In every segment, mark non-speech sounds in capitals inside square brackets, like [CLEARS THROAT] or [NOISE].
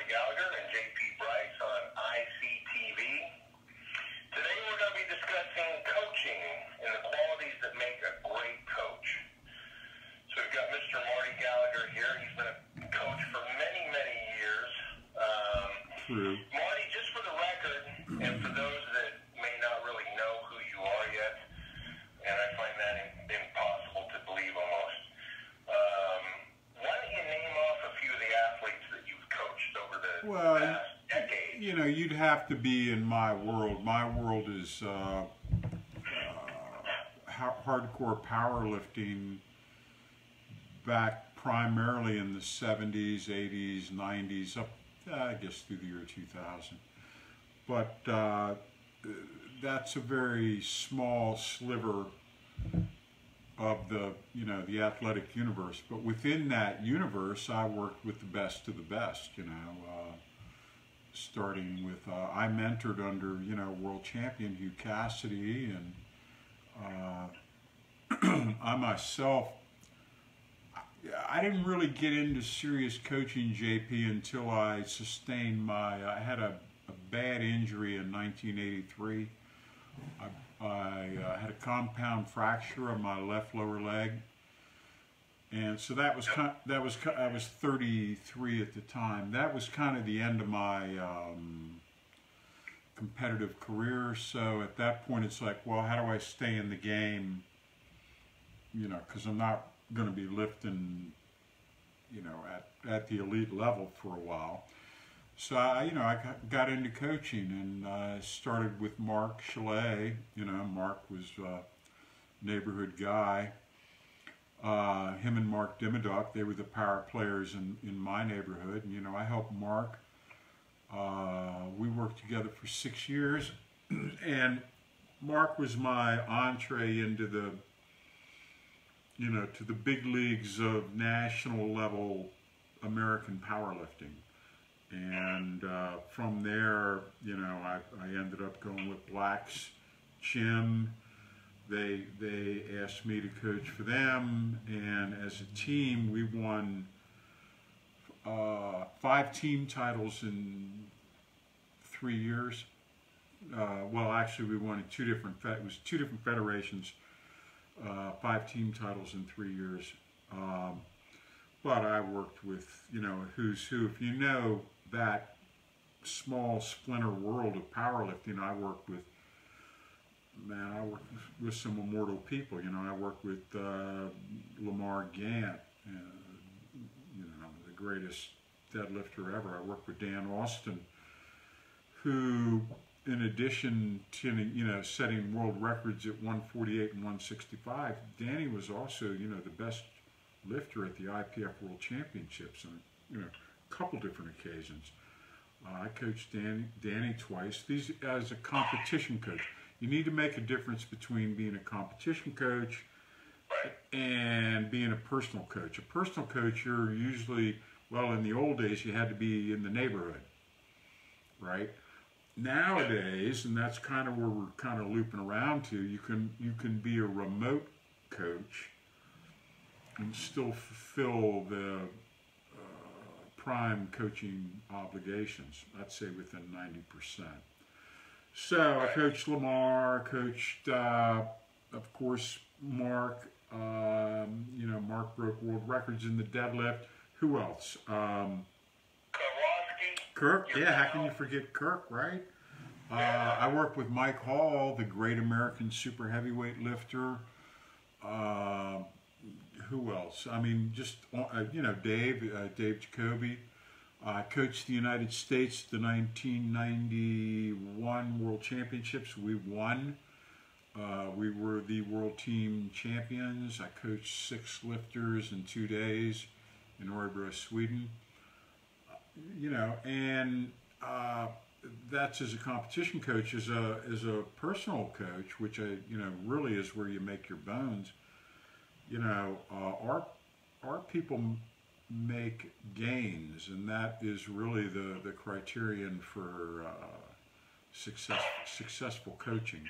Marty Gallagher and JP Bryce on ICTV. Today we're going to be discussing coaching and the qualities that make a great coach. So we've got Mr. Marty Gallagher here. He's been a coach for many, many years. Um, True. Over the Well, past decade? You know, you'd have to be in my world. My world is uh, uh, hardcore powerlifting back primarily in the 70s, 80s, 90s, up, uh, I guess, through the year 2000. But uh, that's a very small sliver of the you know the athletic universe but within that universe i worked with the best of the best you know uh, starting with uh, i mentored under you know world champion hugh cassidy and uh, [CLEARS THROAT] i myself I didn't really get into serious coaching, JP, until I sustained my. I had a, a bad injury in 1983. I, I uh, had a compound fracture of my left lower leg, and so that was kind. That was I was 33 at the time. That was kind of the end of my um, competitive career. So at that point, it's like, well, how do I stay in the game? You know, because I'm not going to be lifting, you know, at, at the elite level for a while. So I, you know, I got- into coaching and uh, started with Mark Chaillet. You know, Mark was a neighborhood guy. Uh, him and Mark Dimidoff, they were the power players in, in my neighborhood. And, you know, I helped Mark. Uh, we worked together for six years. [CLEARS THROAT] and Mark was my entree into the you know, to the big leagues of national level American powerlifting. And uh, from there, you know, I, I ended up going with Black's Gym. They they asked me to coach for them, and as a team, we won uh, five team titles in three years. Uh, well, actually, we won in two different. It was two different federations uh, five team titles in three years. Um, but I worked with, you know, who's who. If you know that small splinter world of powerlifting, I worked with, man, I worked with some immortal people. You know, I worked with uh, Lamar Gant, uh, you know, the greatest deadlifter ever. I worked with Dan Austin, who in addition to you know setting world records at 148 and 165, Danny was also you know the best lifter at the IPF World Championships on you know a couple different occasions. Uh, I coached Danny, Danny twice. These as a competition coach. You need to make a difference between being a competition coach and being a personal coach. A personal coach, you're usually well in the old days you had to be in the neighborhood, right? nowadays, and that's kind of where we're kind of looping around to, you can you can be a remote coach and still fulfill the uh, prime coaching obligations. I'd say within ninety percent. So I coached Lamar, coached, uh, of course, Mark. Um, you know, Mark broke world records in the deadlift. Who else? Um, Kirk, yeah, how can you forget Kirk, right? Uh, I worked with Mike Hall, the great American super heavyweight lifter. Uh, who else? I mean, just, uh, you know, Dave, uh, Dave Jacoby. I coached the United States at the 1991 World Championships. We won. Uh, we were the world team champions. I coached six lifters in two days in Örebro, Sweden you know, and uh, that's as a competition coach, as a as a personal coach, which I you know really is where you make your bones. You know, uh, our our people make gains, and that is really the the criterion for uh, success successful coaching.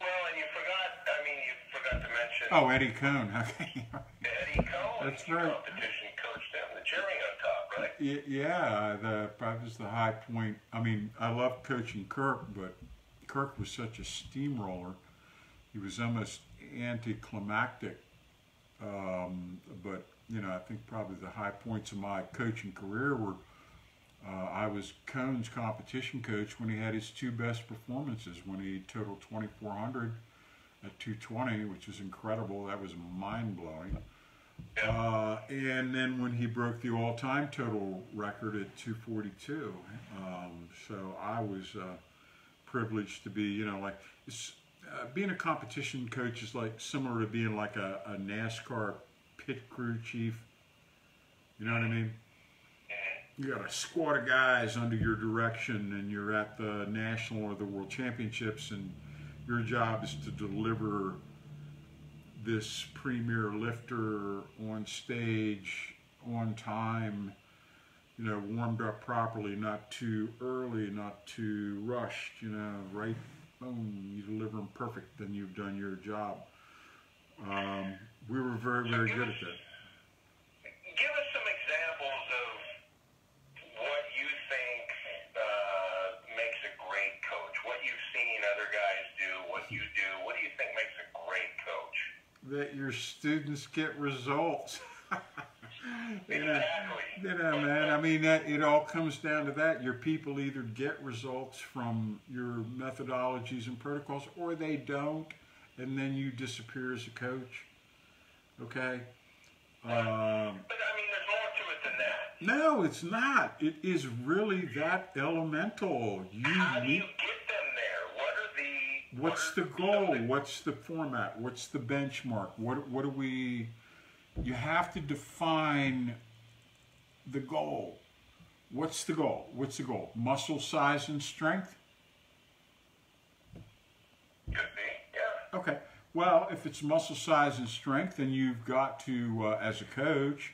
well, and you forgot, I mean, you forgot to mention Oh, Eddie Coan. [LAUGHS] Okay. Eddie Coan. That's right. competition coached him, the cherry on top, right? yeah, the probably was the high point. I mean, I love coaching Kirk, but Kirk was such a steamroller. He was almost anticlimactic. Um, but you know, I think probably the high points of my coaching career were uh, I was Coan's competition coach when he had his two best performances when he totaled 2,400 at 220, which was incredible. That was mind blowing. Uh, and then when he broke the all-time total record at 242, um, so I was uh, privileged to be, you know, like uh, being a competition coach is like similar to being like a, a, NASCAR pit crew chief. You know what I mean? You got a squad of guys under your direction, and you're at the national or the world championships, and your job is to deliver this premier lifter on stage on time, you know, warmed up properly, not too early, not too rushed, you know, right, boom, you deliver them perfect, then you've done your job. Um, we were very, very good at that. Give us some examples of what you think uh, makes a great coach, what you've seen other guys do, what you do. What do you think makes a great coach? that your students get results. [LAUGHS] you, know, you know, man. I mean, that it all comes down to that. Your people either get results from your methodologies and protocols, or they don't, and then you disappear as a coach. Okay. Um, but I mean, there's more to it than that. No, it's not. It is really that elemental. You How do you get them there? What are the What's what are the goal? What's the format? What's the benchmark? What what do we? You have to define the goal. What's the goal? What's the goal? Muscle size and strength. Could be, yeah. Okay. Well, if it's muscle size and strength, then you've got to, uh, as a coach,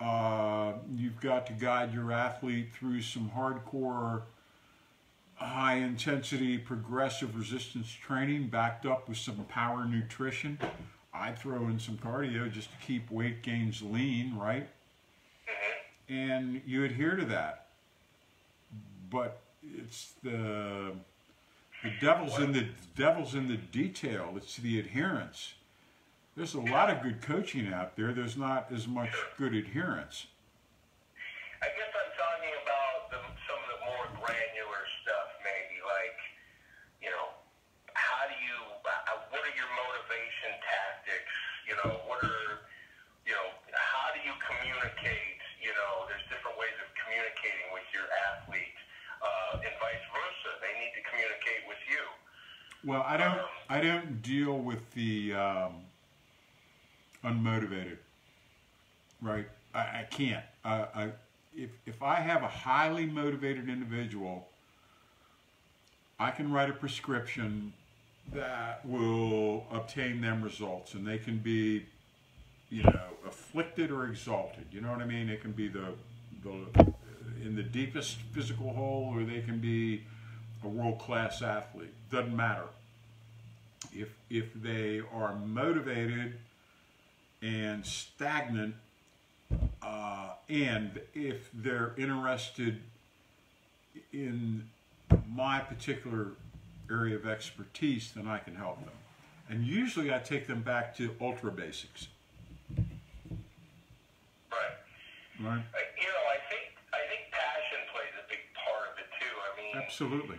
uh, you've got to guide your athlete through some hardcore high intensity progressive resistance training backed up with some power nutrition. I throw in some cardio just to keep weight gains lean, right? Mm-hmm. And you adhere to that. But it's the the devil's in the devil's in the detail. It's the adherence. There's a lot of good coaching out there. There's not as much good adherence. Well, I don't. I don't deal with the um, unmotivated. Right. I, I can't. Uh, I if if I have a highly motivated individual, I can write a prescription that will obtain them results, and they can be, you know, afflicted or exalted. You know what I mean? It can be the the in the deepest physical hole, or they can be a world class athlete. Doesn't matter if if they are motivated and stagnant, uh, and if they're interested in my particular area of expertise, then I can help them. And usually I take them back to ultra basics. Right. Right. You know, I think I think passion plays a big part of it too. I mean, absolutely.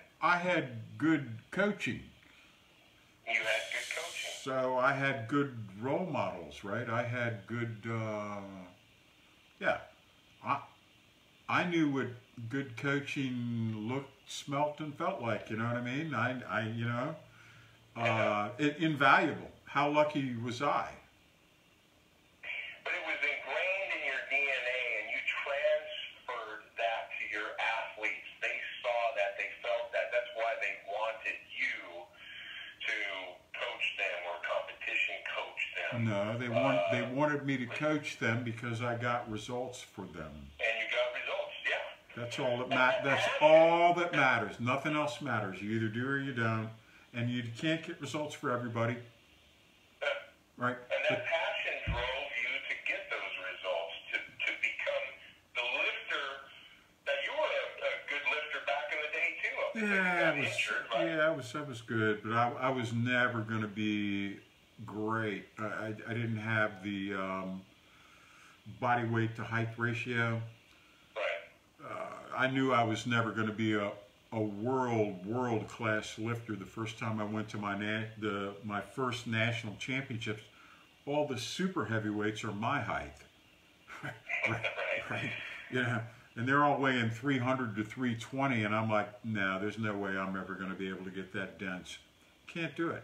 I had good coaching. You had good coaching. So I had good role models, right? I had good, uh, yeah. I I knew what good coaching looked, smelt, and felt like. You know what I mean? I, I you know, uh, it, invaluable. How lucky was I? No, they want they wanted me to coach them because I got results for them. And you got results, yeah. That's all that ma- That's all that matters. Nothing else matters. You either do or you don't, and you can't get results for everybody, Uh, right? And that passion drove you to get those results, to, to become the lifter. Now, you were a, a good lifter back in the day, too. Yeah, I was. injured, right? Yeah, I was. I was good, but I, I was never going to be great. I, I, I didn't have the um, body weight to height ratio. Right. Uh, I knew I was never going to be a, a world world class lifter. The first time I went to my na- the my first national championships, all the super heavyweights are my height. [LAUGHS] right, [LAUGHS] Right. right. Yeah, and they're all weighing 300 to 320, and I'm like, no, there's no way I'm ever going to be able to get that dense. Can't do it.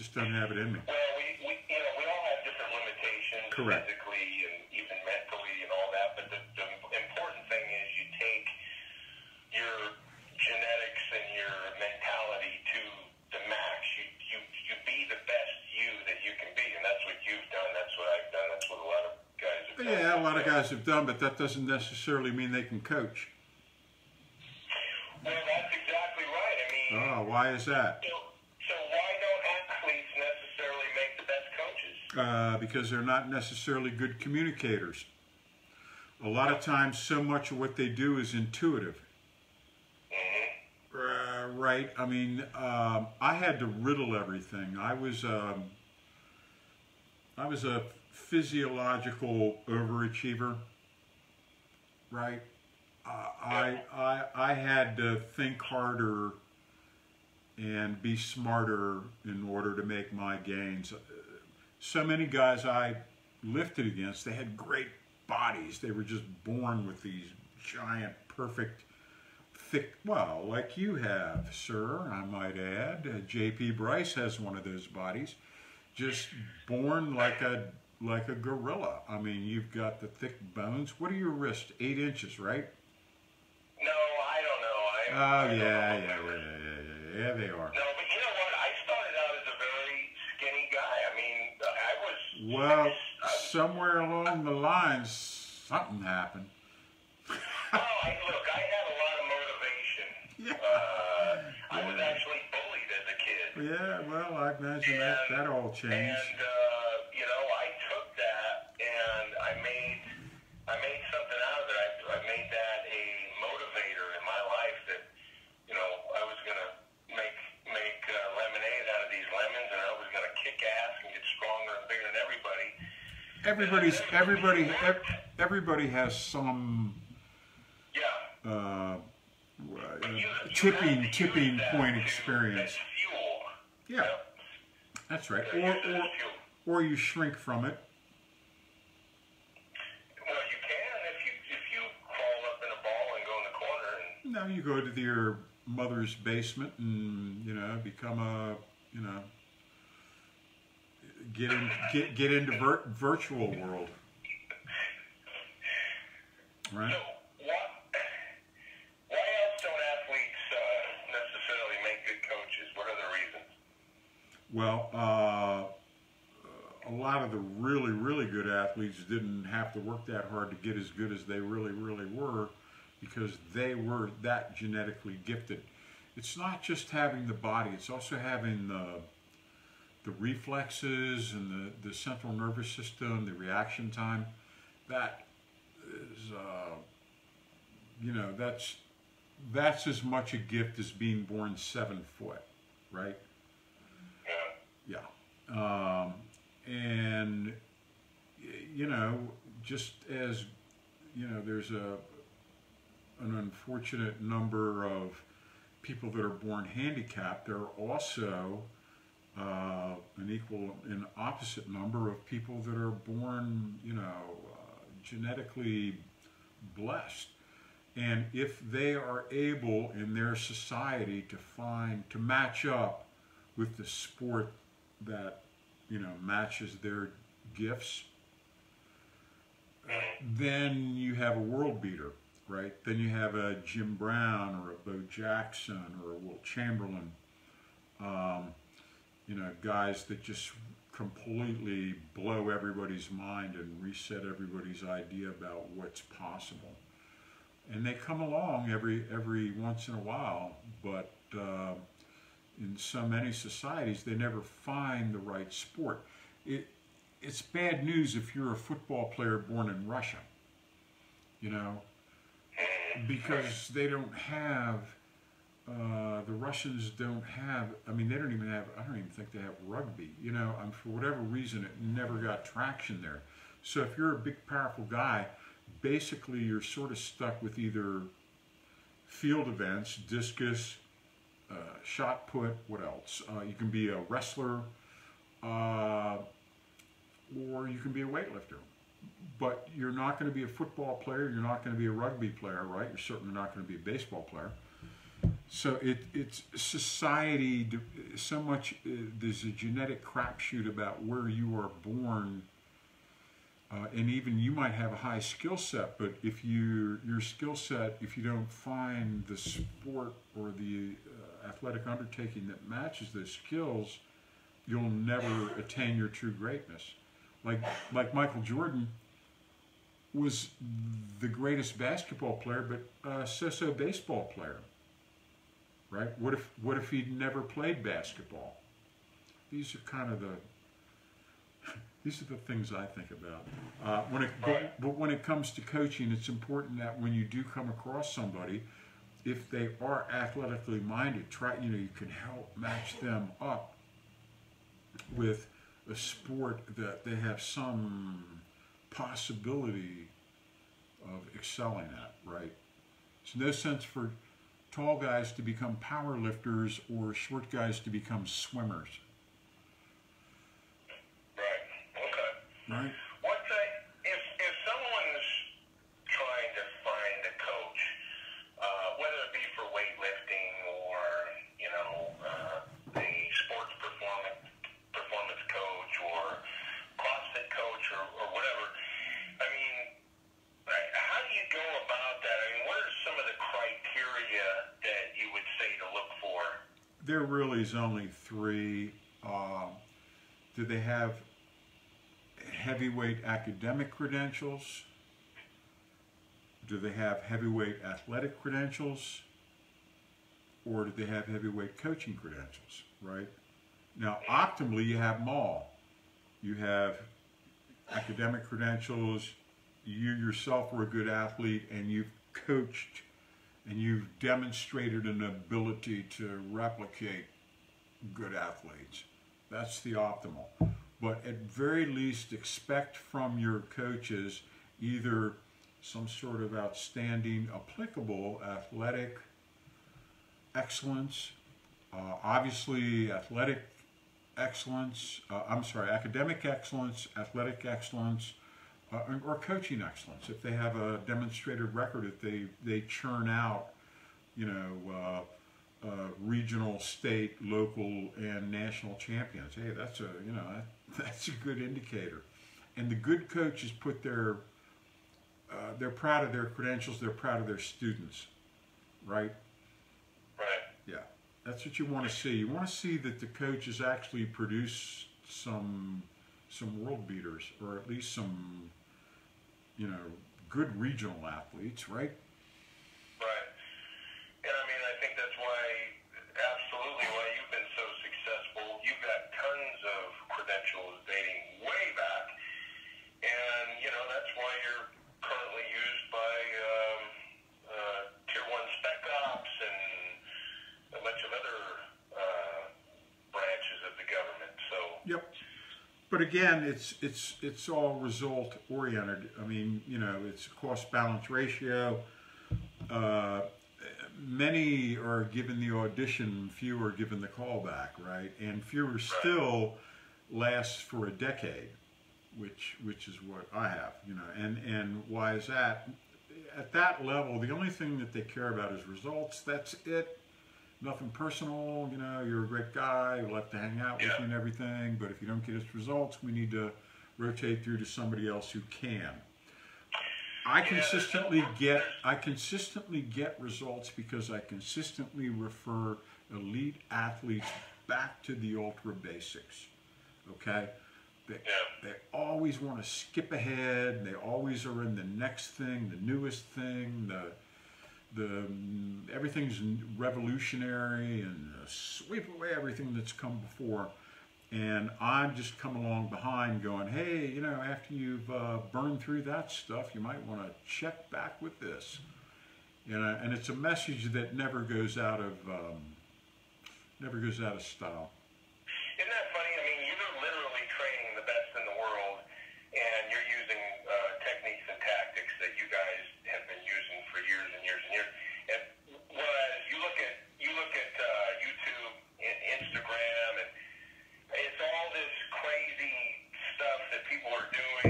Just don't have it in me. Well, we, we, you know, we all have different limitations Correct. physically and even mentally and all that. But the, the important thing is you take your genetics and your mentality to the max. You, you, you be the best you that you can be, and that's what you've done. That's what I've done. That's what a lot of guys have done. Yeah, a lot of guys have done, but that doesn't necessarily mean they can coach. Well, that's exactly right. I mean, Oh, why is that? Uh, because they're not necessarily good communicators. A lot of times, so much of what they do is intuitive. Uh, right? I mean, um, I had to riddle everything. I was, um, I was a physiological overachiever. Right? Uh, I, I, I had to think harder and be smarter in order to make my gains so many guys I lifted against, they had great bodies. They were just born with these giant, perfect, thick, well, like you have, sir, I might add. Uh, J.P. Bryce has one of those bodies. Just born like a like a gorilla. I mean, you've got the thick bones. What are your wrists? Eight inches, right? No, I don't know. I, Oh, I yeah, yeah, yeah, yeah, yeah, yeah, yeah, they are. No, Well, six- I was somewhere along the lines, something happened. well, I, look, I had a lot of motivation. [LAUGHS] Yeah. Uh, I was actually bullied as a kid. Yeah, well, I imagine that, that all changed. And uh, Everybody's everybody everybody has some uh, But you, uh, you tipping tipping point experience. Yeah, that's right. Or, know, use it as or or you shrink from it. Well, you can if you if you crawl up in a ball and go in the corner Now you go to your mother's basement and you know become a you know get in get get into vir- virtual world. Right. So, what, why else don't athletes uh, necessarily make good coaches? What are the reasons? Well, uh, a lot of the really, really good athletes didn't have to work that hard to get as good as they really, really were because they were that genetically gifted. It's not just having the body, it's also having the, the reflexes and the, the central nervous system, the reaction time. That is, uh, you know, that's, that's as much a gift as being born seven foot, right? Yeah. Yeah. Um, and, you know, just as, you know, there's a, an unfortunate number of people that are born handicapped. There are also uh, an equal and opposite number of people that are born, you know, uh, genetically blessed. And if they are able in their society to find, to match up with the sport that, you know, matches their gifts, then you have a world beater, right? Then you have a Jim Brown or a Bo Jackson or a Wilt Chamberlain. Um, you know, guys that just completely blow everybody's mind and reset everybody's idea about what's possible. And they come along every every once in a while, but uh, in so many societies, they never find the right sport. It, it's bad news if you're a football player born in Russia, you know, because they don't have, uh, the Russians don't have, I mean, they don't even have, I don't even think they have rugby, you know, and for whatever reason, it never got traction there. So if you're a big, powerful guy, basically you're sort of stuck with either field events, discus, uh, shot put, what else? Uh, you can be a wrestler, uh, or you can be a weightlifter. But you're not going to be a football player. You're not going to be a rugby player, right? You're certainly not going to be a baseball player. So it, it's society. So much uh, there's a genetic crapshoot about where you are born, uh, and even you might have a high skill set. But if you your skill set, if you don't find the sport or the uh, athletic undertaking that matches those skills, you'll never attain your true greatness like like Michael Jordan was the greatest basketball player, but a so-so baseball player. Right? What if what if he'd never played basketball? These are kind of the [LAUGHS] these are the things I think about. Uh, when it, but, but when it comes to coaching, it's important that when you do come across somebody, if they are athletically minded, try you know you can help match them up with a sport that they have some possibility of excelling at, right? It's no sense for tall guys to become power lifters or short guys to become swimmers. Right. Okay. Right? Do they have heavyweight academic credentials? Do they have heavyweight athletic credentials? Or do they have heavyweight coaching credentials, right? Now, optimally, you have them all. You have academic credentials, you yourself were a good athlete, and you've coached and you've demonstrated an ability to replicate good athletes. That's the optimal. But at very least, expect from your coaches either some sort of outstanding, applicable athletic excellence, uh, obviously athletic excellence, uh, I'm sorry, academic excellence, athletic excellence, uh, or coaching excellence. If they have a demonstrated record, if they, they churn out, you know, uh, regional, state, local, and national champions. Hey, that's a you know that, [LAUGHS] that's a good indicator. And the good coaches put their uh, they're proud of their credentials. They're proud of their students, right? Right. Yeah, that's what you want to see. You want to see that the coaches actually produce some some world beaters, or at least some you know, good regional athletes? Right. Again, it's it's it's all result oriented. I mean, you know, it's cost balance ratio. uh, many are given the audition, few are given the callback, right? And fewer still lasts for a decade, which which is what I have, you know. And and why is that? At that level, the only thing that they care about is results. That's it. Nothing personal, you know. You're a great guy. We like to hang out with Yeah. you and everything. But if you don't get us results, we need to rotate through to somebody else who can. I consistently get I consistently get results because I consistently refer elite athletes back to the ultra basics. Okay? They, Yeah. they always want to skip ahead. They always are in the next thing, the newest thing, the the mm, everything's revolutionary and uh, sweep away everything that's come before. And I'm just come along behind going, hey, you know, after you've uh, burned through that stuff, you might want to check back with this. You know, and it's a message that never goes out of um, never goes out of style. Isn't that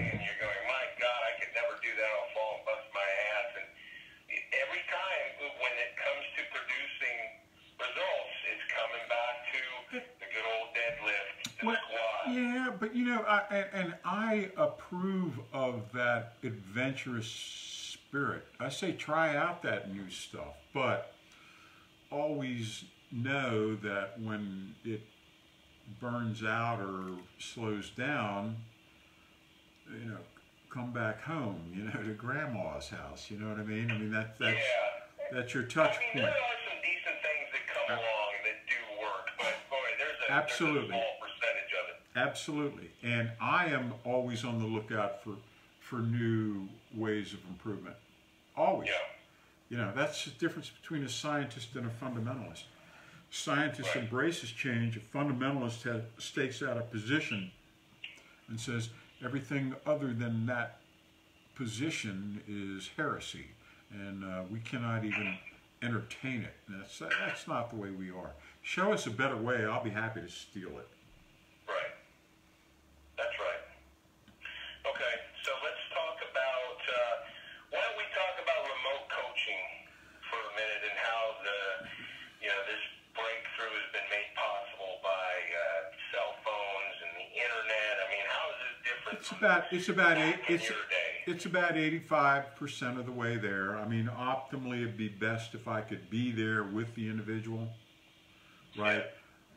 and you're going, my God, I could never do that. I'll fall and bust my ass. And every time when it comes to producing results, it's coming back to the good old deadlift, the Well, squat. yeah, but you know, I, and, and I approve of that adventurous spirit. I say try out that new stuff, but always know that when it burns out or slows down, you know, come back home, you know, to grandma's house. You know what I mean? I mean that that's yeah. that's your touch I mean, point. there are some decent things that come along that do work, but boy, there's a, Absolutely. there's a small percentage of it. Absolutely, and I am always on the lookout for for new ways of improvement. Always. Yeah. You know, that's the difference between a scientist and a fundamentalist. Scientist Right. embraces change. A fundamentalist has, stakes out a position and says everything other than that position is heresy, and uh, we cannot even entertain it. That's that's not the way we are. Show us a better way. I'll be happy to steal it. It's about eight, it's it's about eighty five percent of the way there. I mean, optimally, it'd be best if I could be there with the individual, right?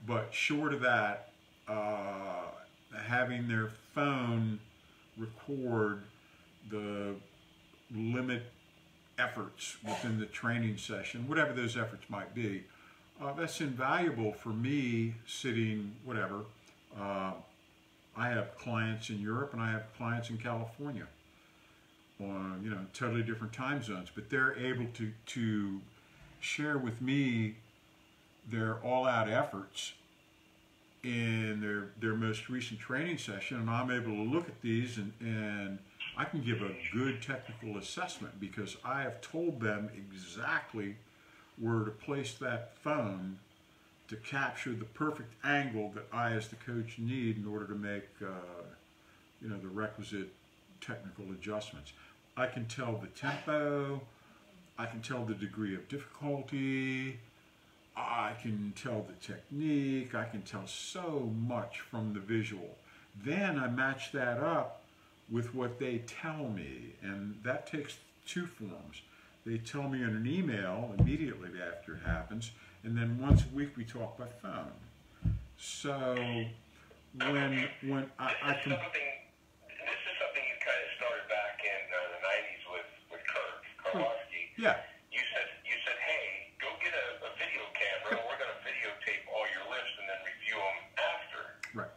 But short of that, uh, having their phone record the limit efforts within the training session, whatever those efforts might be, uh, that's invaluable for me sitting whatever. Uh, I have clients in Europe and I have clients in California on you know totally different time zones, but they're able to to share with me their all-out efforts in their their most recent training session, and I'm able to look at these and and I can give a good technical assessment because I have told them exactly where to place that phone to capture the perfect angle that I, as the coach, need in order to make, uh, you know, the requisite technical adjustments. I can tell the tempo, I can tell the degree of difficulty, I can tell the technique, I can tell so much from the visual. Then I match that up with what they tell me, and that takes two forms. They tell me in an email immediately after it happens, and then once a week we talk by phone. So when when I, I can something. This is something you kind of started back in uh, the '90s with with Kirk Karwoski. yeah You said you said, hey, go get a, a video camera. and We're going to videotape all your lifts and then review them after. right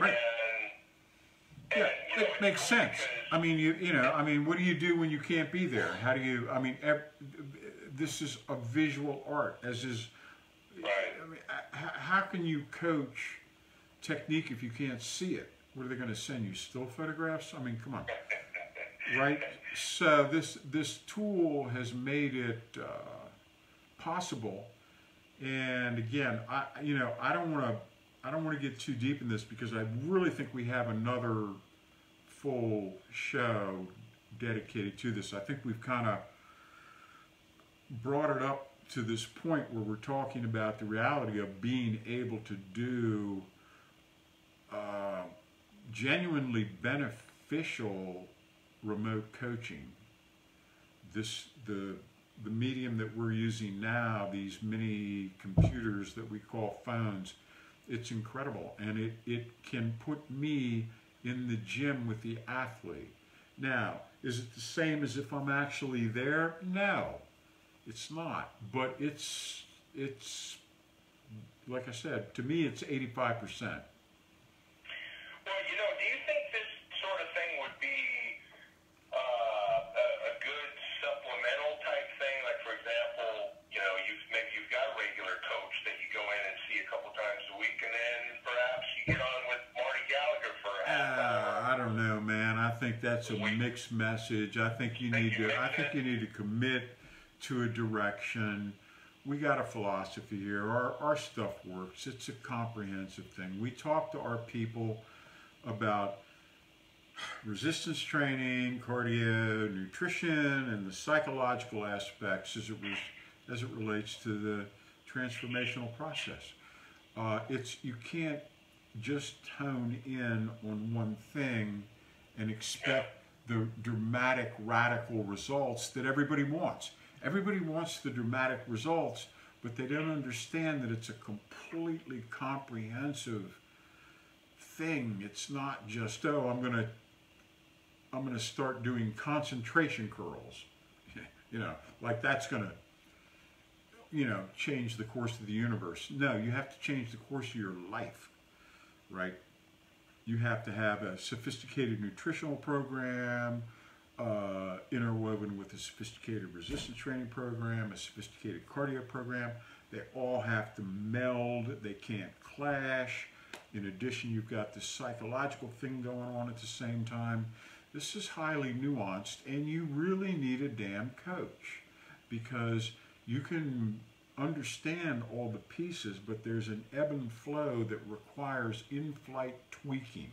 right And, yeah it makes sense. I mean you you know I mean what do you do when you can't be there? How do you I mean this is a visual art as is Right. I mean, how can you coach technique if you can't see it? What are they going to send you? Still photographs? I mean, come on. [LAUGHS] right? So this this tool has made it uh, possible. And again, I you know I don't want to I don't want to get too deep in this because I really think we have another full show dedicated to this. I think we've kind of brought it up to this point where we're talking about the reality of being able to do uh, genuinely beneficial remote coaching. This the the medium that we're using now, these mini computers that we call phones, it's incredible, and it it can put me in the gym with the athlete. Now, is it the same as if I'm actually there? No, it's not. But it's it's like I said, to me, it's 85 percent. Well, you know, do you think this sort of thing would be uh, a, a good supplemental type thing? Like, for example, you know, you've maybe you've got a regular coach that you go in and see a couple times a week, and then perhaps you get on with Marty Gallagher for a half hour. Uh, I don't know, man. I think that's a mixed message. I think you need to. I think you need to commit to a direction. We got a philosophy here. Our our stuff works. It's a comprehensive thing. We talk to our people about resistance training, cardio, nutrition, and the psychological aspects as it was as it relates to the transformational process. Uh, it's you can't just hone in on one thing and expect the dramatic, radical results that everybody wants. Everybody wants the dramatic results, but they don't understand that it's a completely comprehensive thing. It's not just, oh, I'm gonna I'm gonna start doing concentration curls. [LAUGHS] you know, like that's gonna you know, change the course of the universe. No, you have to change the course of your life, right? You have to have a sophisticated nutritional program, uh, interwoven with a sophisticated resistance training program, a sophisticated cardio program. They all have to meld, they can't clash. In addition, you've got this psychological thing going on at the same time. This is highly nuanced, and you really need a damn coach because you can understand all the pieces, but there's an ebb and flow that requires in flight tweaking.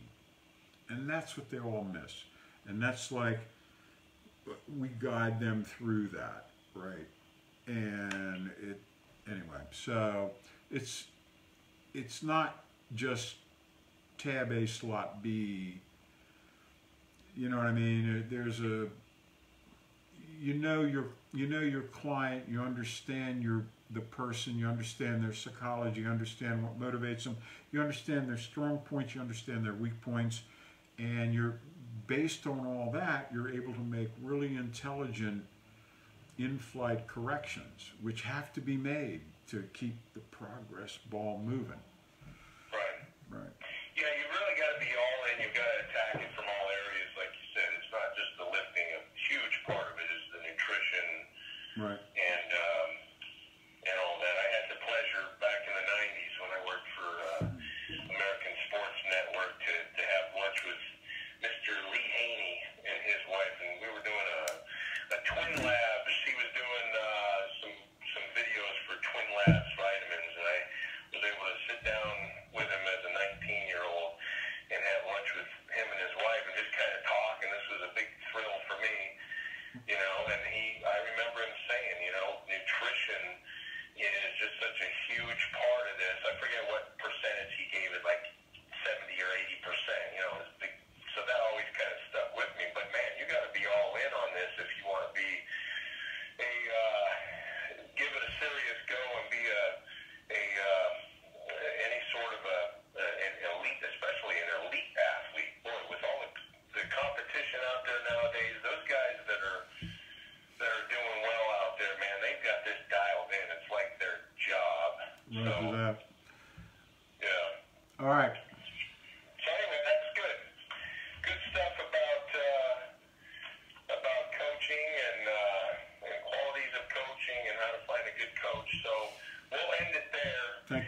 And that's what they all miss. And that's like, we guide them through that, right? And it, anyway, so it's, it's not just tab A slot B. You know what I mean? There's a, you know your you know your client, you understand your the person, you understand their psychology, you understand what motivates them, you understand their strong points, you understand their weak points, and you're based on all that, you're able to make really intelligent in-flight corrections, which have to be made to keep the progress ball moving. Right. Right. Yeah, you really got to be all in. You've got to attack it from all areas, like you said. It's not just the lifting. A huge part of it is the nutrition Right.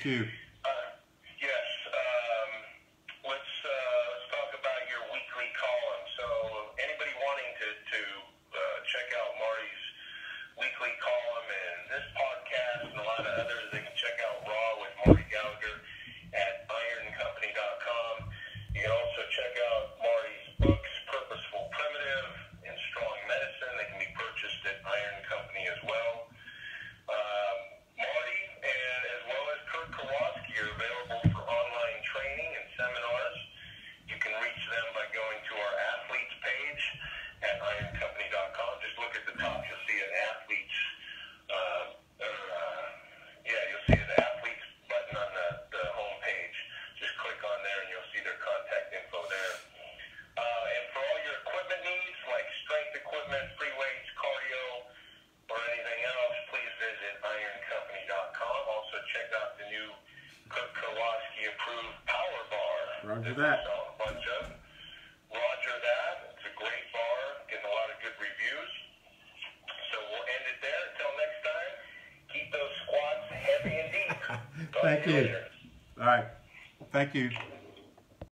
Thank you. Thank you. All right. Thank you.